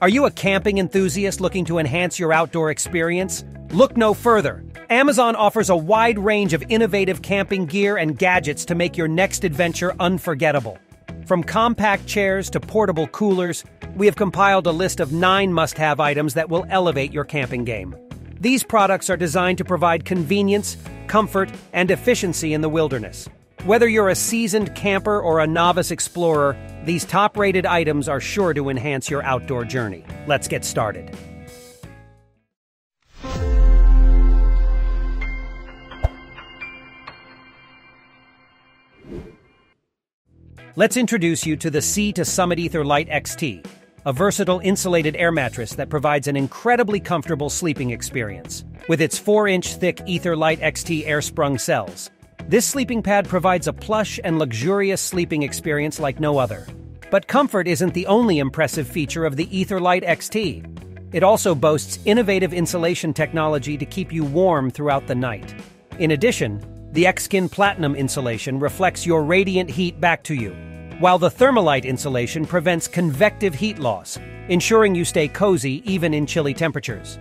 Are you a camping enthusiast looking to enhance your outdoor experience? Look no further. Amazon offers a wide range of innovative camping gear and gadgets to make your next adventure unforgettable. From compact chairs to portable coolers, we have compiled a list of nine must have items that will elevate your camping game. These products are designed to provide convenience, comfort, and efficiency in the wilderness. Whether you're a seasoned camper or a novice explorer, these top rated items are sure to enhance your outdoor journey. Let's get started. Let's introduce you to the Sea to Summit Ether Light XT, a versatile insulated air mattress that provides an incredibly comfortable sleeping experience. With its 4-inch thick Ether Light XT air sprung cells, this sleeping pad provides a plush and luxurious sleeping experience like no other. But comfort isn't the only impressive feature of the Ether Light XT. It also boasts innovative insulation technology to keep you warm throughout the night. In addition, the Exkin Platinum insulation reflects your radiant heat back to you, while the Thermolite insulation prevents convective heat loss, ensuring you stay cozy even in chilly temperatures.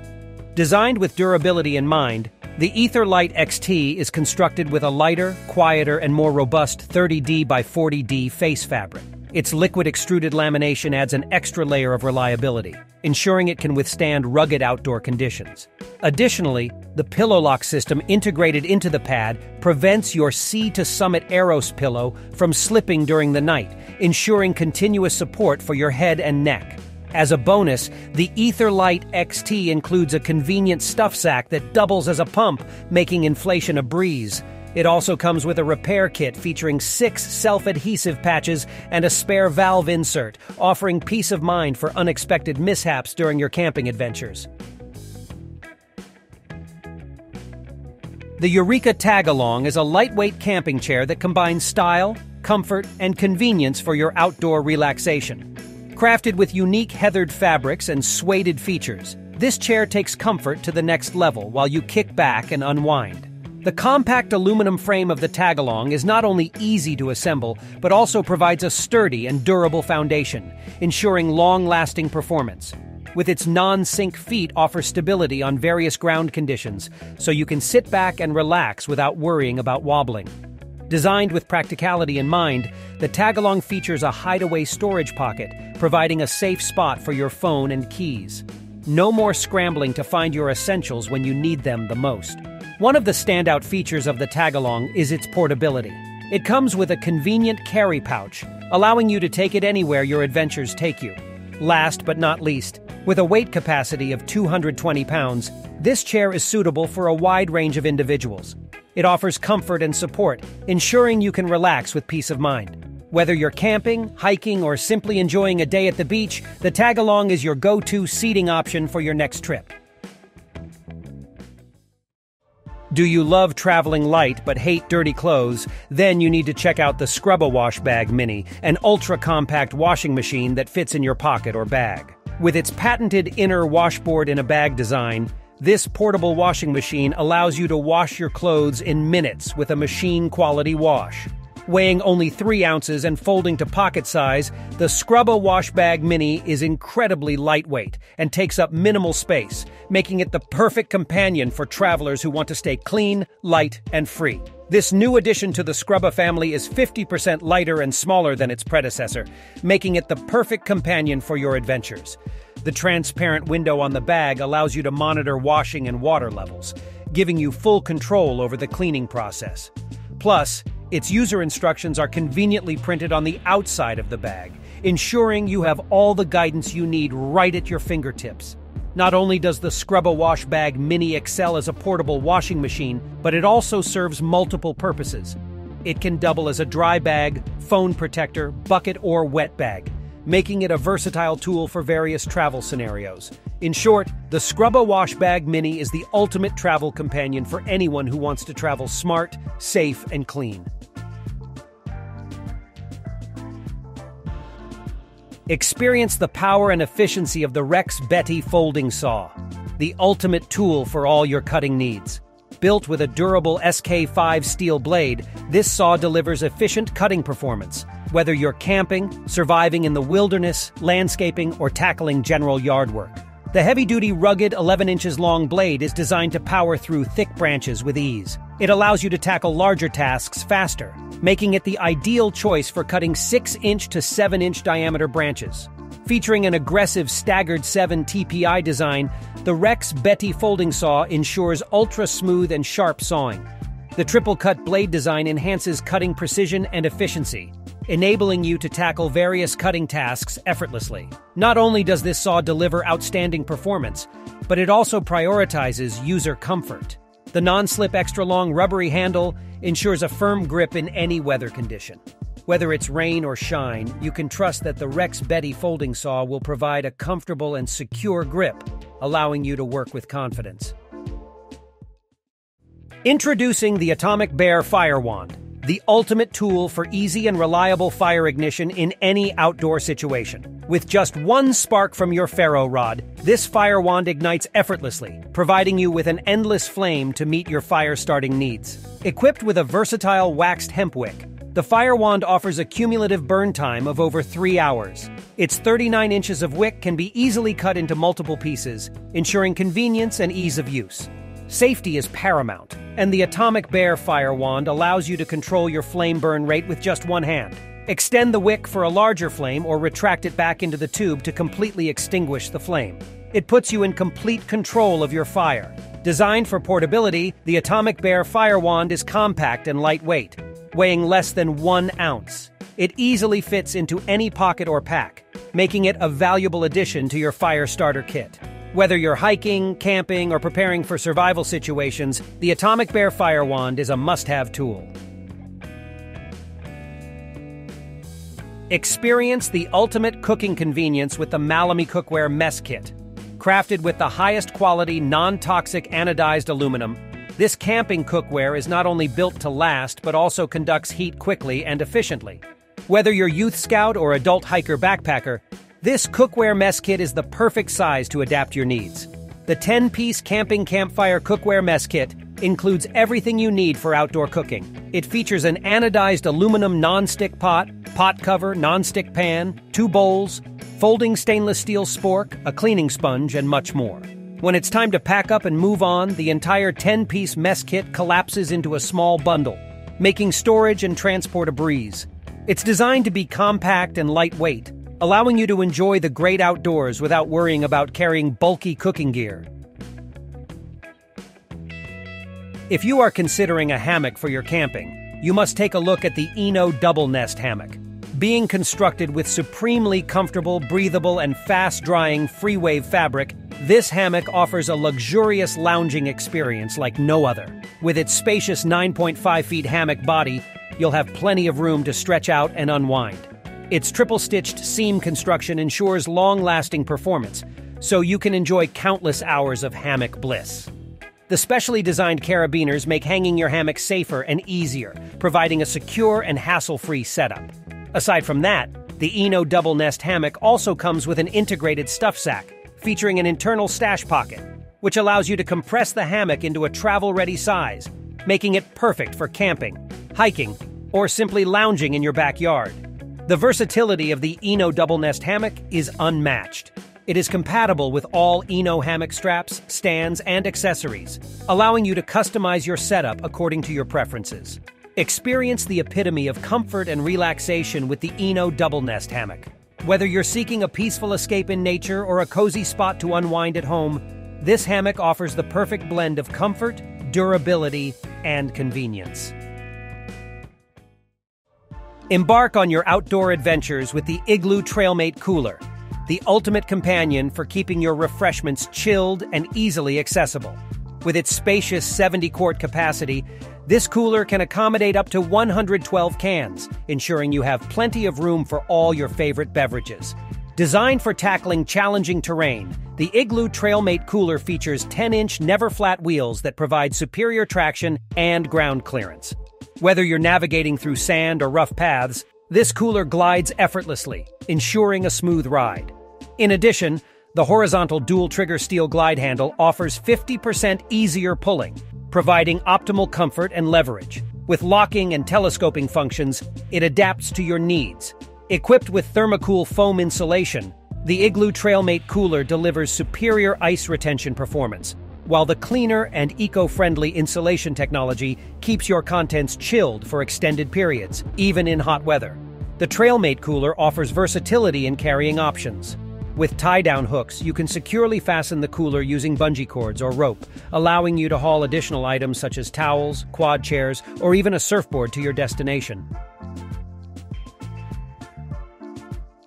Designed with durability in mind, the Ether Light XT is constructed with a lighter, quieter, and more robust 30D by 40D face fabric. Its liquid extruded lamination adds an extra layer of reliability, ensuring it can withstand rugged outdoor conditions. Additionally, the pillow lock system integrated into the pad prevents your Sea to Summit Aeros pillow from slipping during the night, ensuring continuous support for your head and neck. As a bonus, the Ether Light XT includes a convenient stuff sack that doubles as a pump, making inflation a breeze. It also comes with a repair kit featuring six self adhesive patches and a spare valve insert, offering peace of mind for unexpected mishaps during your camping adventures. The Eureka Tagalong is a lightweight camping chair that combines style, comfort, and convenience for your outdoor relaxation. Crafted with unique heathered fabrics and suede features, this chair takes comfort to the next level while you kick back and unwind. The compact aluminum frame of the Tagalong is not only easy to assemble, but also provides a sturdy and durable foundation, ensuring long-lasting performance. With its non-sink feet offer stability on various ground conditions, so you can sit back and relax without worrying about wobbling. Designed with practicality in mind, the Tagalong features a hideaway storage pocket, providing a safe spot for your phone and keys. No more scrambling to find your essentials when you need them the most. One of the standout features of the Tagalong is its portability. It comes with a convenient carry pouch, allowing you to take it anywhere your adventures take you. Last but not least, with a weight capacity of 220 pounds, this chair is suitable for a wide range of individuals. It offers comfort and support, ensuring you can relax with peace of mind. Whether you're camping, hiking, or simply enjoying a day at the beach, the Tagalong is your go-to seating option for your next trip. Do you love traveling light but hate dirty clothes? Then you need to check out the Scrubba Wash Bag Mini, an ultra-compact washing machine that fits in your pocket or bag. With its patented inner washboard in a bag design, this portable washing machine allows you to wash your clothes in minutes with a machine-quality wash. Weighing only 3 ounces and folding to pocket size, the Scrubba Wash Bag Mini is incredibly lightweight and takes up minimal space, making it the perfect companion for travelers who want to stay clean, light, and free. This new addition to the Scrubba family is 50% lighter and smaller than its predecessor, making it the perfect companion for your adventures. The transparent window on the bag allows you to monitor washing and water levels, giving you full control over the cleaning process. Plus, its user instructions are conveniently printed on the outside of the bag, ensuring you have all the guidance you need right at your fingertips. Not only does the Scrubba Wash Bag Mini excel as a portable washing machine, but it also serves multiple purposes. It can double as a dry bag, phone protector, bucket, or wet bag, making it a versatile tool for various travel scenarios. In short, the Scrubba Wash Bag Mini is the ultimate travel companion for anyone who wants to travel smart, safe, and clean. Experience the power and efficiency of the REXBETI folding saw, the ultimate tool for all your cutting needs. Built with a durable SK5 steel blade, this saw delivers efficient cutting performance, whether you're camping, surviving in the wilderness, landscaping, or tackling general yard work. The heavy-duty, rugged 11 inches long blade is designed to power through thick branches with ease. It allows you to tackle larger tasks faster, making it the ideal choice for cutting 6-inch to 7-inch diameter branches. Featuring an aggressive staggered 7 TPI design, the REXBETI folding saw ensures ultra-smooth and sharp sawing. The triple-cut blade design enhances cutting precision and efficiency, enabling you to tackle various cutting tasks effortlessly. Not only does this saw deliver outstanding performance, but it also prioritizes user comfort. The non-slip extra-long rubbery handle ensures a firm grip in any weather condition. Whether it's rain or shine, you can trust that the REXBETI folding saw will provide a comfortable and secure grip, allowing you to work with confidence. Introducing the Atomic Bear Fire Wand the ultimate tool for easy and reliable fire ignition in any outdoor situation. With just one spark from your ferro rod, this fire wand ignites effortlessly, providing you with an endless flame to meet your fire starting needs. Equipped with a versatile waxed hemp wick, the fire wand offers a cumulative burn time of over three hours. Its 39 inches of wick can be easily cut into multiple pieces, ensuring convenience and ease of use. Safety is paramount, and the Atomic Bear Fire Wand allows you to control your flame burn rate with just one hand. Extend the wick for a larger flame or retract it back into the tube to completely extinguish the flame. It puts you in complete control of your fire. Designed for portability, the Atomic Bear Fire Wand is compact and lightweight, weighing less than one ounce. It easily fits into any pocket or pack, making it a valuable addition to your fire starter kit. Whether you're hiking, camping, or preparing for survival situations, the Atomic Bear Fire Wand is a must-have tool. Experience the ultimate cooking convenience with the MalloMe Cookware Mess Kit. Crafted with the highest quality, non-toxic anodized aluminum, this camping cookware is not only built to last, but also conducts heat quickly and efficiently. Whether you're youth scout or adult hiker backpacker, this cookware mess kit is the perfect size to adapt your needs. The 10 piece camping campfire cookware mess kit includes everything you need for outdoor cooking. It features an anodized aluminum non-stick pot, pot cover, non-stick pan, two bowls, folding stainless steel spork, a cleaning sponge, and much more. When it's time to pack up and move on, the entire 10 piece mess kit collapses into a small bundle, making storage and transport a breeze. It's designed to be compact and lightweight, allowing you to enjoy the great outdoors without worrying about carrying bulky cooking gear. If you are considering a hammock for your camping, you must take a look at the Eno Double Nest Hammock. Being constructed with supremely comfortable, breathable, and fast-drying free-wave fabric, this hammock offers a luxurious lounging experience like no other. With its spacious 9.5 feet hammock body, you'll have plenty of room to stretch out and unwind. Its triple stitched seam construction ensures long lasting performance, so you can enjoy countless hours of hammock bliss. The specially designed carabiners make hanging your hammock safer and easier, providing a secure and hassle free setup. Aside from that, the Eno Double Nest hammock also comes with an integrated stuff sack, featuring an internal stash pocket, which allows you to compress the hammock into a travel ready size, making it perfect for camping, hiking, or simply lounging in your backyard. The versatility of the Eno double nest hammock is unmatched. It is compatible with all Eno hammock straps, stands, and accessories, allowing you to customize your setup according to your preferences. Experience the epitome of comfort and relaxation with the Eno double nest hammock. Whether you're seeking a peaceful escape in nature or a cozy spot to unwind at home, this hammock offers the perfect blend of comfort, durability, and convenience. Embark on your outdoor adventures with the Igloo Trailmate Cooler, the ultimate companion for keeping your refreshments chilled and easily accessible. With its spacious 70 quart capacity, this cooler can accommodate up to 112 cans, ensuring you have plenty of room for all your favorite beverages. Designed for tackling challenging terrain, the Igloo Trailmate cooler features 10 inch never flat wheels that provide superior traction and ground clearance. Whether you're navigating through sand or rough paths, this cooler glides effortlessly, ensuring a smooth ride. In addition, the horizontal dual trigger steel glide handle offers 50% easier pulling, providing optimal comfort and leverage. With locking and telescoping functions, it adapts to your needs. Equipped with Thermecool foam insulation, the Igloo Trailmate cooler delivers superior ice retention performance, while the cleaner and eco-friendly insulation technology keeps your contents chilled for extended periods, even in hot weather. The Trailmate cooler offers versatility in carrying options. With tie-down hooks, you can securely fasten the cooler using bungee cords or rope, allowing you to haul additional items such as towels, quad chairs, or even a surfboard to your destination.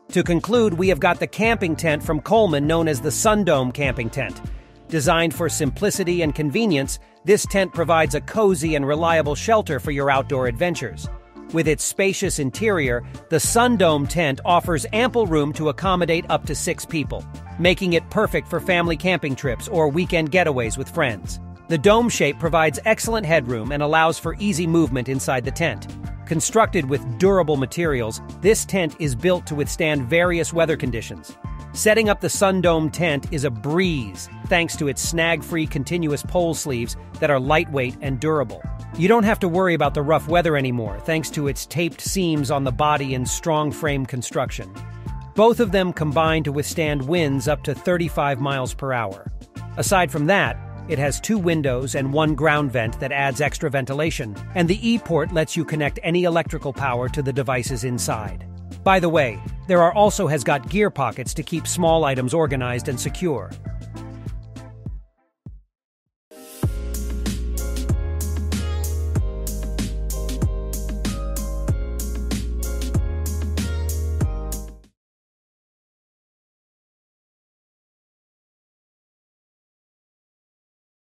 To conclude, we have got the camping tent from Coleman known as the Sundome Camping Tent. Designed for simplicity and convenience, this tent provides a cozy and reliable shelter for your outdoor adventures. With its spacious interior, the Sundome tent offers ample room to accommodate up to six people, making it perfect for family camping trips or weekend getaways with friends. The dome shape provides excellent headroom and allows for easy movement inside the tent. Constructed with durable materials, this tent is built to withstand various weather conditions. Setting up the Sundome tent is a breeze thanks to its snag-free continuous pole sleeves that are lightweight and durable. You don't have to worry about the rough weather anymore thanks to its taped seams on the body and strong frame construction. Both of them combine to withstand winds up to 35 miles per hour. Aside from that, it has two windows and one ground vent that adds extra ventilation, and the e-port lets you connect any electrical power to the devices inside. By the way, there are also has got gear pockets to keep small items organized and secure.